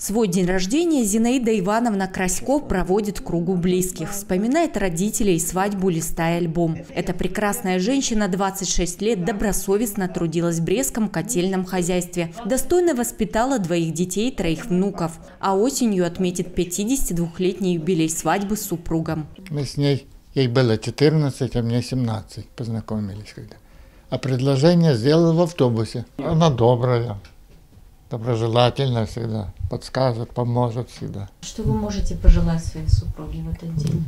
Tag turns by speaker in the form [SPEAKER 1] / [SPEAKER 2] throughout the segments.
[SPEAKER 1] Свой день рождения Зинаида Ивановна Красько проводит в кругу близких. Вспоминает родителей, свадьбу, листая альбом. Эта прекрасная женщина 26 лет добросовестно трудилась в Брестском котельном хозяйстве. Достойно воспитала двоих детей, троих внуков. А осенью отметит 52-летний юбилей свадьбы с супругом.
[SPEAKER 2] Мы с ней, ей было 14, а мне 17, познакомились когда. А предложение сделал в автобусе. Она добрая, доброжелательная всегда, подскажет, поможет всегда.
[SPEAKER 3] Что вы можете пожелать своей супруге в этот день?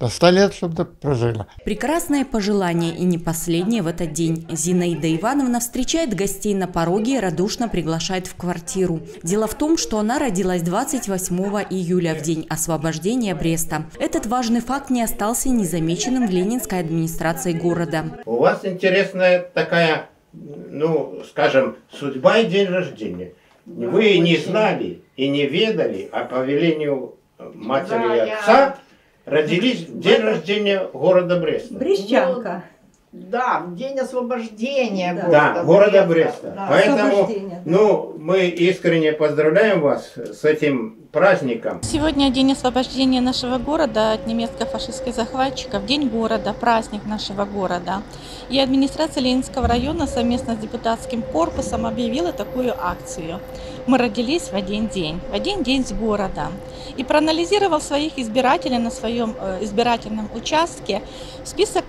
[SPEAKER 2] До ста лет, чтобы прожила.
[SPEAKER 1] Прекрасное пожелание и не последнее в этот день. Зинаида Ивановна встречает гостей на пороге и радушно приглашает в квартиру. Дело в том, что она родилась 28 июля, в день освобождения Бреста. Этот важный факт не остался незамеченным в ленинской администрации города.
[SPEAKER 4] У вас интересная такая, ну, скажем, судьба и день рождения. Вы не знали и не ведали, а по велению матери
[SPEAKER 5] Да,
[SPEAKER 4] и
[SPEAKER 5] я-
[SPEAKER 4] отца родились в день рождения города Бреста.
[SPEAKER 5] Брещанка. Да, в день освобождения
[SPEAKER 4] Да,
[SPEAKER 5] города
[SPEAKER 4] города
[SPEAKER 5] Бреста.
[SPEAKER 4] Бреста.
[SPEAKER 5] Да.
[SPEAKER 4] Поэтому,
[SPEAKER 5] Освобождения, да.
[SPEAKER 4] ну, мы искренне поздравляем вас с этим праздником.
[SPEAKER 6] Сегодня день освобождения нашего города от немецко-фашистских захватчиков, день города, праздник нашего города. И администрация Ленинского района совместно с депутатским корпусом объявила такую акцию. Мы родились в один день, в один день с города. И проанализировал своих избирателей на своем э, избирательном участке, список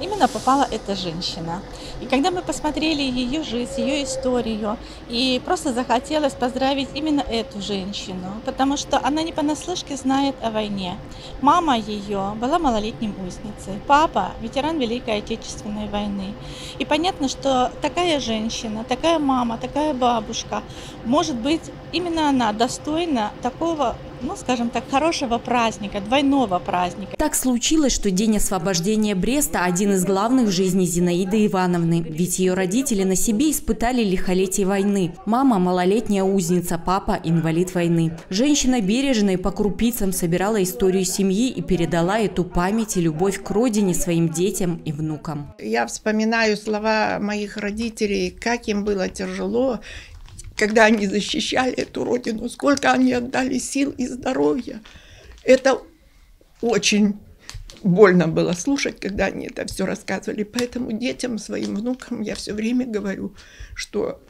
[SPEAKER 6] именно попала эта женщина. И когда мы посмотрели ее жизнь, ее историю, и просто захотелось поздравить именно эту женщину, потому что она не понаслышке знает о войне. Мама ее была малолетним узницей, папа – ветеран Великой Отечественной войны. И понятно, что такая женщина, такая мама, такая бабушка, может быть, именно она достойна такого, ну, скажем так, хорошего праздника, двойного праздника.
[SPEAKER 1] Так случилось, что День освобождения Бреста – один из главных в жизни Зинаиды Ивановны. Ведь ее родители на себе испытали лихолетие войны. Мама – малолетняя узница, папа – инвалид войны. Женщина бережно и по крупицам собирала историю семьи и передала эту память и любовь к родине своим детям и внукам.
[SPEAKER 7] Я вспоминаю слова моих родителей, как им было тяжело, когда они защищали эту родину, сколько они отдали сил и здоровья. Это очень больно было слушать, когда они это все рассказывали. Поэтому детям, своим внукам я все время говорю, что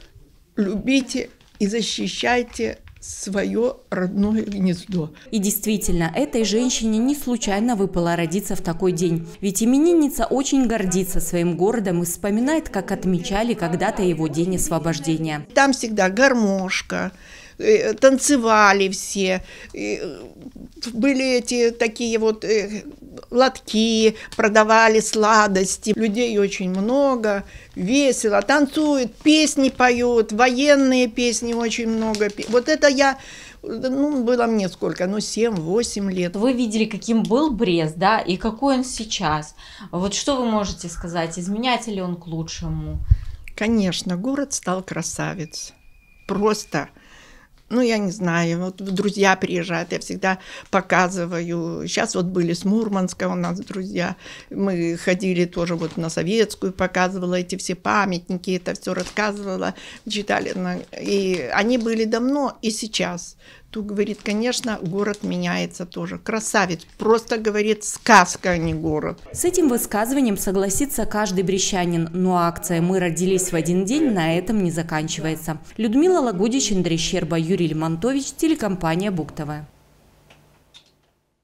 [SPEAKER 7] любите и защищайте свое родное гнездо.
[SPEAKER 1] И действительно, этой женщине не случайно выпало родиться в такой день. Ведь именинница очень гордится своим городом и вспоминает, как отмечали когда-то его день освобождения.
[SPEAKER 7] Там всегда гармошка, э, танцевали все, э, были эти такие вот э, лотки, продавали сладости. Людей очень много, весело, танцуют, песни поют, военные песни очень много. Вот это я, ну, было мне сколько, ну, 7-8 лет.
[SPEAKER 3] Вы видели, каким был Брест, да, и какой он сейчас. Вот что вы можете сказать? Изменяется ли он к лучшему?
[SPEAKER 7] Конечно, город стал красавец. Просто, ну, я не знаю, вот друзья приезжают, я всегда показываю. Сейчас вот были с Мурманска у нас друзья. Мы ходили тоже вот на Советскую, показывала эти все памятники, это все рассказывала, читали. на- И они были давно и сейчас. Тут, говорит, конечно, город меняется тоже. Красавец. Просто, говорит, сказка, а не город.
[SPEAKER 1] С этим высказыванием согласится каждый брещанин, но акция «Мы родились в один день» на этом не заканчивается. Людмила Лагудич, Андрей Щерба, Юрий Лемонтович, телекомпания Бук ТВ.